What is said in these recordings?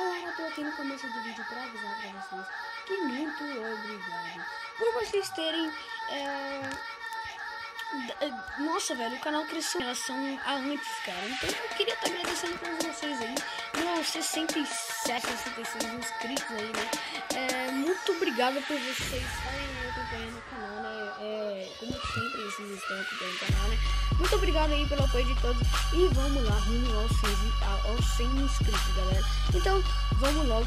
Galera, tô aqui no começo do vídeo pra avisar pra vocês que muito obrigado por vocês terem... É... Nossa, velho, o canal cresceu em relação a antes, cara. Então eu queria estar tá agradecendo pra vocês aí. Meus 67, 66 inscritos aí, né? É, muito obrigado por vocês estarem é, como sempre, vocês estão aqui do canal, né? Muito obrigado aí pelo apoio de todos. E vamos lá, rumo aos aos 100 inscritos, galera. Então, vamos logo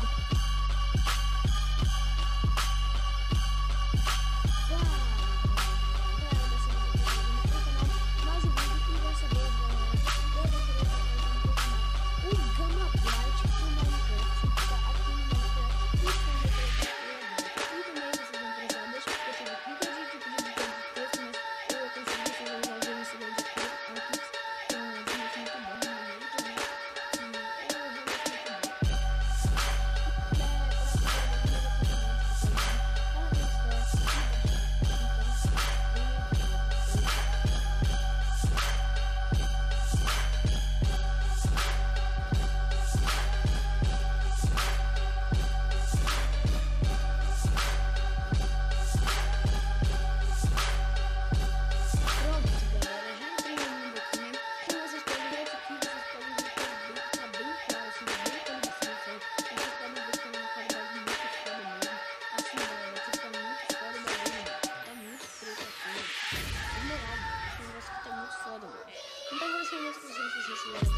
Yes, yes, yes,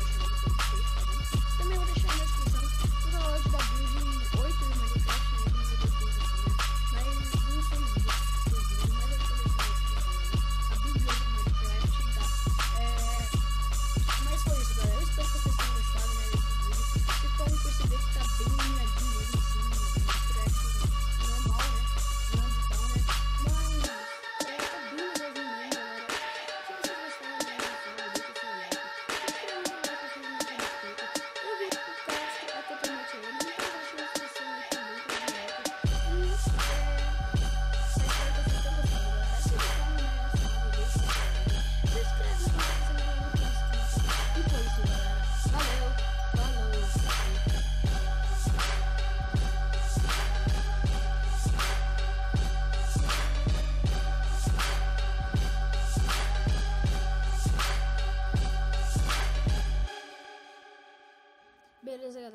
yes,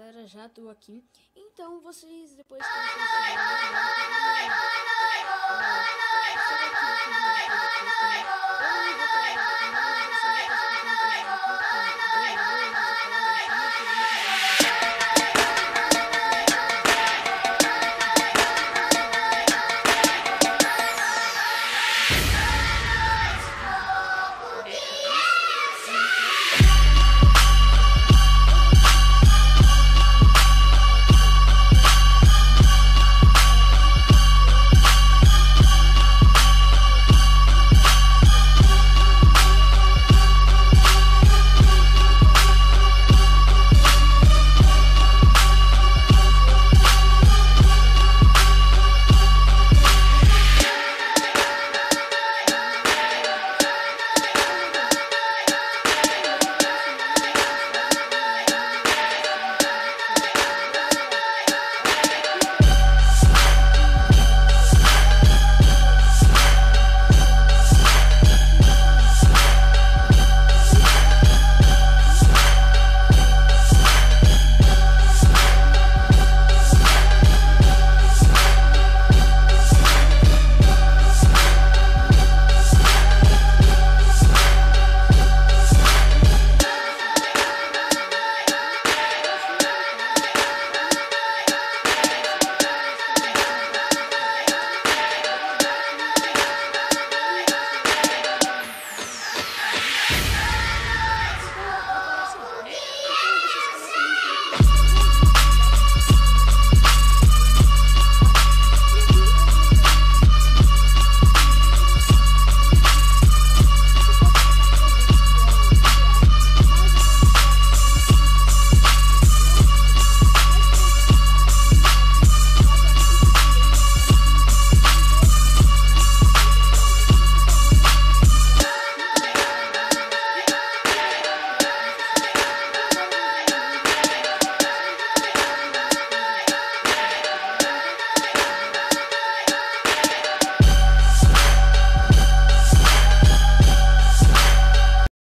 galera, já tô aqui. Então, vocês depois.